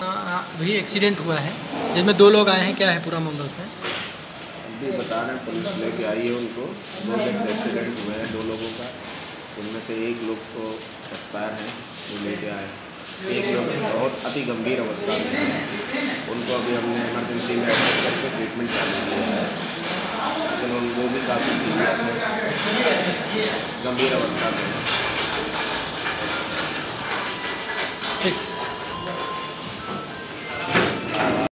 भी एक्सीडेंट हुआ है। जिसमें दो लोग आए हैं क्या है पूरा मामला उसमें? अभी बता रहे हैं पुलिस लेके आई है उनको। दो एक्सीडेंट हुए हैं दो लोगों का। उनमें से एक लोग को एक्सपायर है वो लेके आए एक लोग बहुत अति गंभीर अवस्था में उनको अभी हमने इमरजेंसी में एडमिट करके ट्रीटमेंट चालू किया है। लेकिन उनको भी काफ़ी सीरियस गंभीर अवस्था में ठीक।